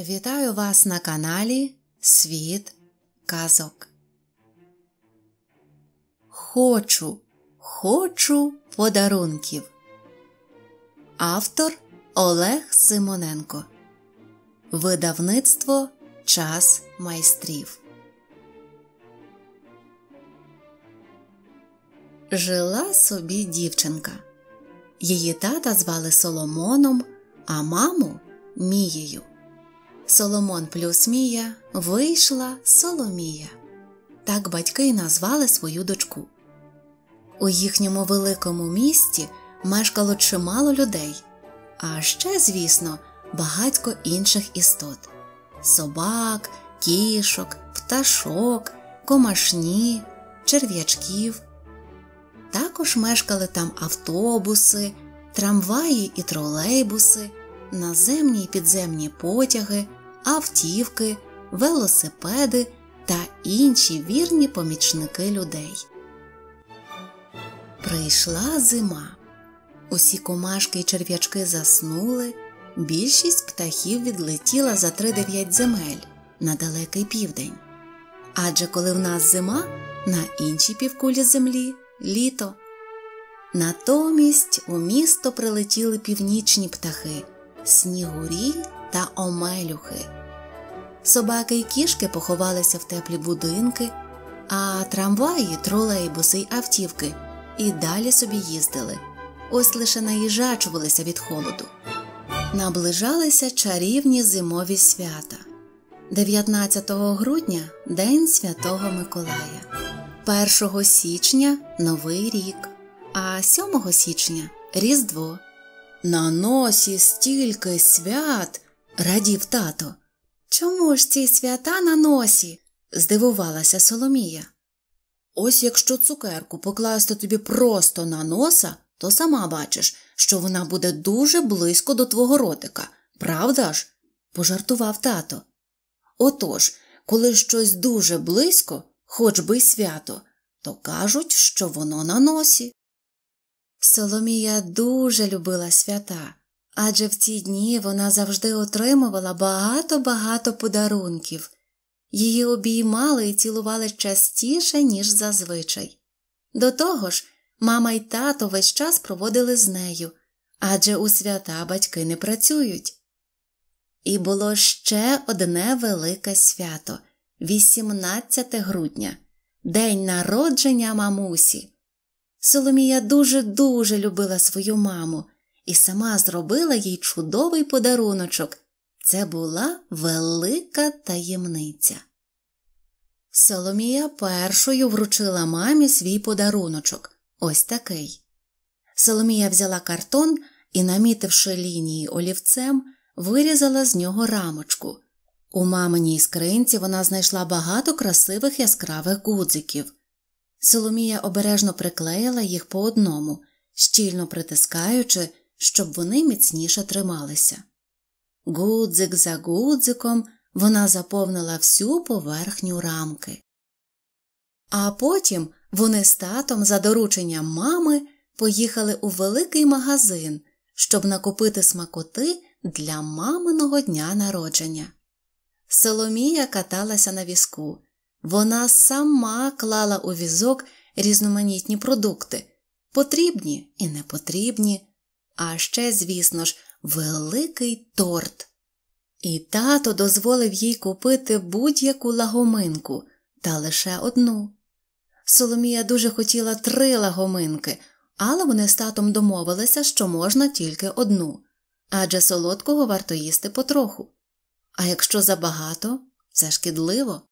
Вітаю вас на каналі Світ Казок. Хочу, хочу подарунків. Автор Олег Симоненко. Видавництво Час майстрів. Жила собі дівчинка. Її тата звали Соломоном, а маму Мією. Соломон плюс Мія вийшла Соломія. Так батьки й назвали свою дочку. У їхньому великому місті мешкало чимало людей, а ще, звісно, багатько інших істот собак, кішок, пташок, комашні, черв'ячків. Також мешкали там автобуси, трамваї і тролейбуси, наземні й підземні потяги, автівки, велосипеди та інші вірні помічники людей. Прийшла зима. Усі комашки й черв'ячки заснули, більшість птахів відлетіла за тридев'ять земель на далекий південь. Адже коли в нас зима, на іншій півкулі землі літо. Натомість у місто прилетіли північні птахи, снігурі та омелюхи. Собаки й кішки поховалися в теплі будинки, а трамваї, тролейбуси й автівки і далі собі їздили, ось лише наїжачувалися від холоду. Наближалися чарівні зимові свята. 19 грудня День Святого Миколая, 1 січня Новий рік, а 7 січня Різдво. На носі стільки свят, радів тато. Чому ж ці свята на носі? здивувалася Соломія. Ось якщо цукерку покласти тобі просто на носа, то сама бачиш, що вона буде дуже близько до твого ротика, правда ж? пожартував тато. Отож, коли щось дуже близько, хоч би й свято, то кажуть, що воно на носі. Соломія дуже любила свята, адже в ці дні вона завжди отримувала багато-багато подарунків. Її обіймали і цілували частіше, ніж зазвичай. До того ж, мама й тато весь час проводили з нею, адже у свята батьки не працюють. І було ще одне велике свято 18 грудня, день народження мамусі. Соломія дуже дуже любила свою маму і сама зробила їй чудовий подаруночок. Це була велика таємниця. Соломія першою вручила мамі свій подаруночок ось такий. Соломія взяла картон і, намітивши лінії олівцем, вирізала з нього рамочку. У маминій скринці вона знайшла багато красивих яскравих гудзиків. Соломія обережно приклеїла їх по одному, щільно притискаючи, щоб вони міцніше трималися. Гудзик за гудзиком вона заповнила всю поверхню рамки. А потім вони з татом, за дорученням мами, поїхали у великий магазин, щоб накупити смакоти для маминого дня народження. Соломія каталася на візку. Вона сама клала у візок різноманітні продукти, потрібні і непотрібні, а ще, звісно ж, великий торт. І тато дозволив їй купити будь-яку лагоминку, та лише одну. Соломія дуже хотіла три лагоминки, але вони з татом домовилися, що можна тільки одну, адже солодкого варто їсти потроху. А якщо забагато, це шкідливо.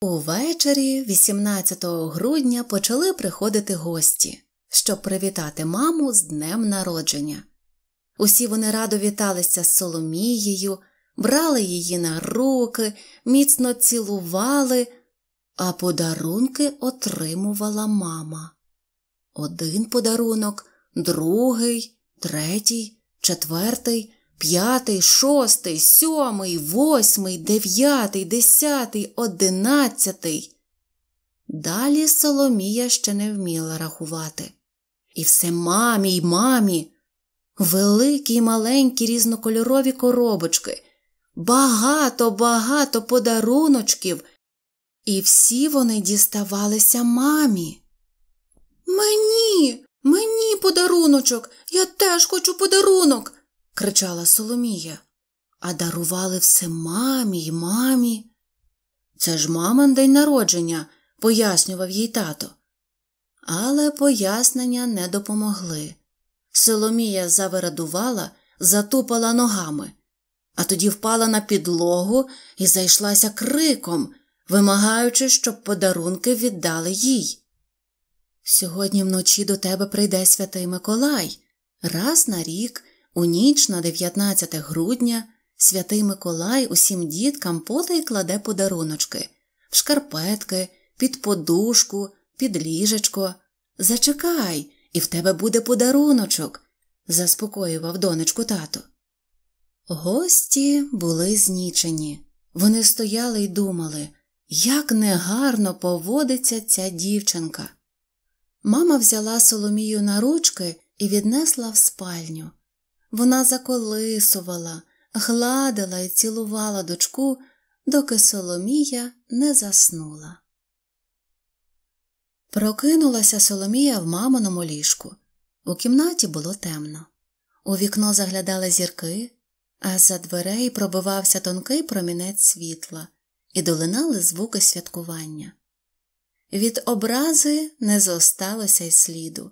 Увечері, 18 грудня, почали приходити гості, щоб привітати маму з днем народження. Усі вони радо віталися з Соломією, брали її на руки, міцно цілували, а подарунки отримувала мама. Один подарунок, другий, третій, четвертий, п'ятий, шостий, сьомий, восьмий, дев'ятий, десятий, одинадцятий. Далі Соломія ще не вміла рахувати. І все мамі й мамі. Великі й маленькі різнокольорові коробочки, багато, багато подаруночків, і всі вони діставалися мамі. Мені, мені подаруночок, я теж хочу подарунок, кричала Соломія. А дарували все мамі й мамі. Це ж мамин день народження, пояснював їй тато. Але пояснення не допомогли. Соломія завередувала, затупала ногами, а тоді впала на підлогу і зайшлася криком, вимагаючи, щоб подарунки віддали їй. Сьогодні вночі до тебе прийде святий Миколай. Раз на рік, у ніч на 19 грудня, святий Миколай усім діткам потай кладе подаруночки в шкарпетки, під подушку, під ліжечко. Зачекай, і в тебе буде подаруночок, заспокоював донечку тато. Гості були знічені. Вони стояли й думали, як негарно поводиться ця дівчинка. Мама взяла Соломію на ручки і віднесла в спальню. Вона заколисувала, гладила і цілувала дочку, доки Соломія не заснула. Прокинулася Соломія в маминому ліжку. У кімнаті було темно. У вікно заглядали зірки, а за дверей пробивався тонкий промінець світла і долинали звуки святкування. Від образи не зосталося й сліду.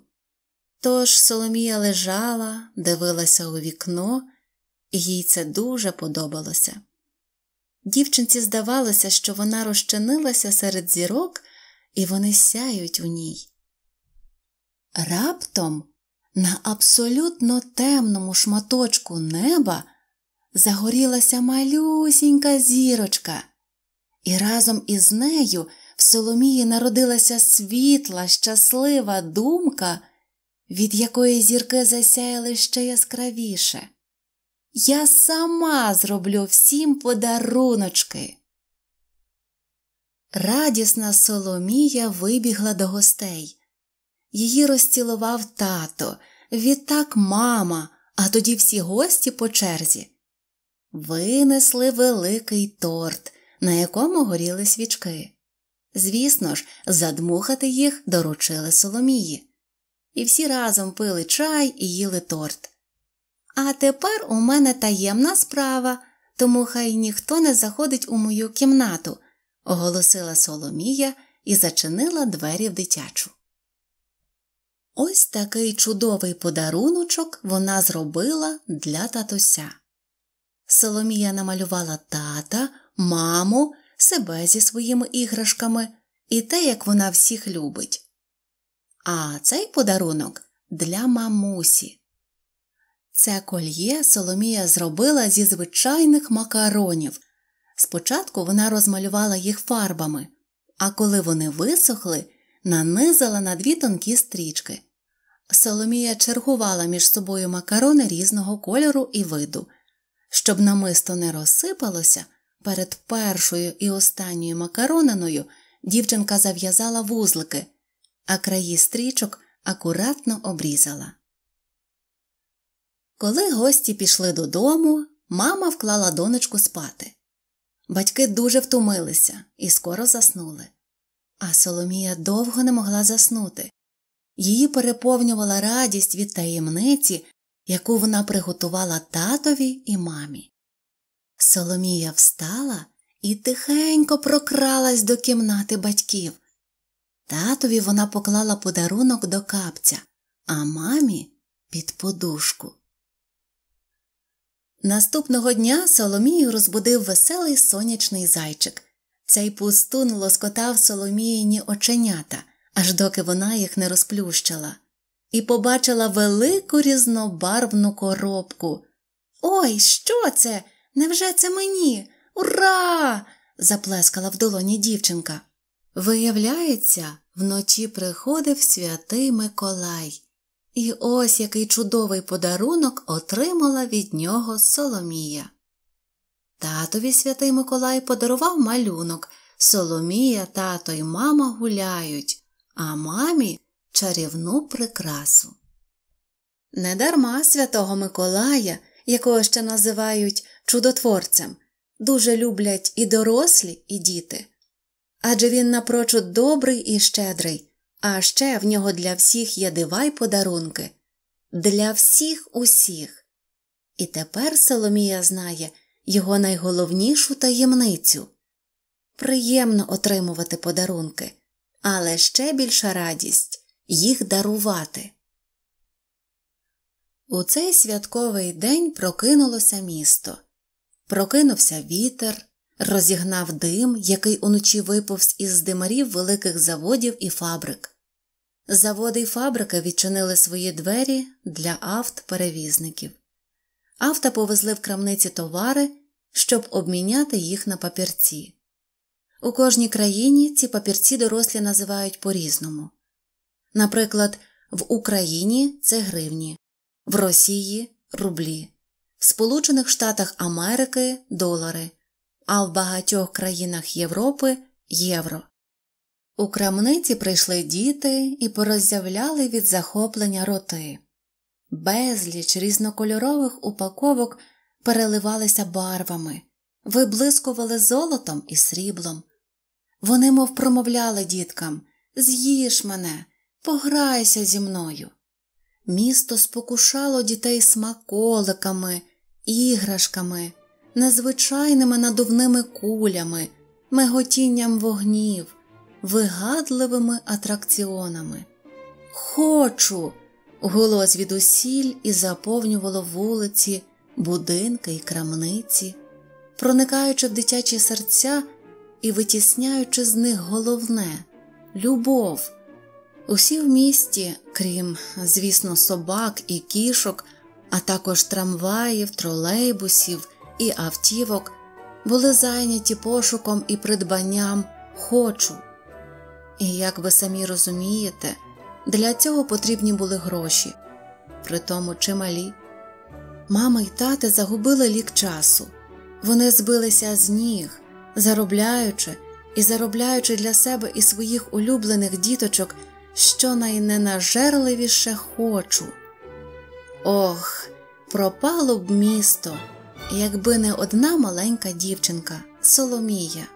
Тож Соломія лежала, дивилася у вікно, і їй це дуже подобалося. Дівчинці здавалося, що вона розчинилася серед зірок, і вони сяють у ній. Раптом на абсолютно темному шматочку неба загорілася малюсінька зірочка, і разом із нею в Соломії народилася світла, щаслива думка, від якої зірки засяяли ще яскравіше. Я сама зроблю всім подаруночки. Радісна Соломія вибігла до гостей. Її розцілував тато, відтак мама, а тоді всі гості по черзі. Винесли великий торт, на якому горіли свічки. Звісно ж, задмухати їх доручили Соломії. І всі разом пили чай і їли торт. А тепер у мене таємна справа, тому хай ніхто не заходить у мою кімнату, оголосила Соломія і зачинила двері в дитячу. Ось такий чудовий подаруночок вона зробила для татуся. Соломія намалювала тата, маму, себе зі своїми іграшками і те, як вона всіх любить. А цей подарунок для мамусі. Це кольє Соломія зробила зі звичайних макаронів. Спочатку вона розмалювала їх фарбами, а коли вони висохли, нанизала на дві тонкі стрічки. Соломія чергувала між собою макарони різного кольору і виду. Щоб намисто не розсипалося, перед першою і останньою макарониною дівчинка зав'язала вузлики, а краї стрічок акуратно обрізала. Коли гості пішли додому, мама вклала донечку спати. Батьки дуже втомилися і скоро заснули. А Соломія довго не могла заснути. Її переповнювала радість від таємниці, яку вона приготувала татові і мамі. Соломія встала і тихенько прокралась до кімнати батьків. Татові вона поклала подарунок до капця, а мамі під подушку. Наступного дня Соломію розбудив веселий сонячний зайчик. Цей пустун лоскотав Соломіїні оченята, аж доки вона їх не розплющила, і побачила велику різнобарвну коробку. Ой, що це? Невже це мені? Ура! заплескала в долоні дівчинка. Виявляється, вночі приходив святий Миколай. І ось який чудовий подарунок отримала від нього Соломія. Татові святий Миколай подарував малюнок Соломія, тато й мама гуляють, а мамі чарівну прикрасу. Недарма святого Миколая, якого ще називають чудотворцем, дуже люблять і дорослі, і діти. Адже він напрочуд добрий і щедрий, а ще в нього для всіх є дива й подарунки. Для всіх усіх. І тепер Соломія знає його найголовнішу таємницю приємно отримувати подарунки, але ще більша радість їх дарувати. У цей святковий день прокинулося місто. Прокинувся вітер, розігнав дим, який уночі виповз із димарів великих заводів і фабрик. Заводи й фабрики відчинили свої двері для авт-перевізників. Авто повезли в крамниці товари, щоб обміняти їх на папірці. У кожній країні ці папірці дорослі називають по різному. Наприклад, в Україні це гривні, в Росії рублі, в Сполучених Штатах Америки долари, а в багатьох країнах Європи євро. У крамниці прийшли діти і пороззявляли від захоплення роти. Безліч різнокольорових упаковок переливалися барвами, виблискували золотом і сріблом. Вони мов промовляли діткам З'їж мене, пограйся зі мною. Місто спокушало дітей смаколиками, іграшками, незвичайними надувними кулями, меготінням вогнів, вигадливими атракціонами. Хочу. гуло звідусіль і заповнювало вулиці, будинки і крамниці, проникаючи в дитячі серця і витісняючи з них головне любов. Усі в місті, крім, звісно, собак і кішок, а також трамваїв, тролейбусів і автівок, були зайняті пошуком і придбанням хочу. І, як ви самі розумієте, для цього потрібні були гроші, притому чималі. Мама й тати загубили лік часу, вони збилися з ніг, заробляючи і заробляючи для себе і своїх улюблених діточок що найненажерливіше хочу. Ох, пропало б місто, якби не одна маленька дівчинка Соломія.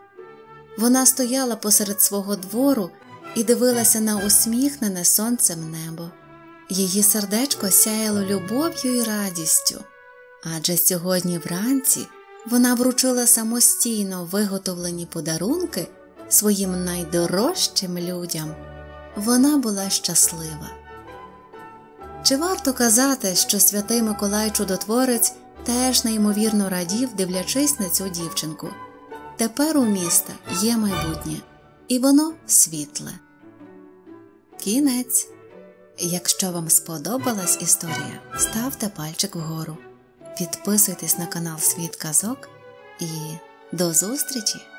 Вона стояла посеред свого двору і дивилася на усміхнене сонцем небо. Її сердечко сяяло любов'ю і радістю, адже сьогодні вранці вона вручила самостійно виготовлені подарунки своїм найдорожчим людям. Вона була щаслива. Чи варто казати, що святий Миколай Чудотворець теж неймовірно радів, дивлячись на цю дівчинку? Тепер у міста є майбутнє, і воно світле. Кінець. Якщо вам сподобалась історія, ставте пальчик вгору, підписуйтесь на канал Світ Казок і до зустрічі!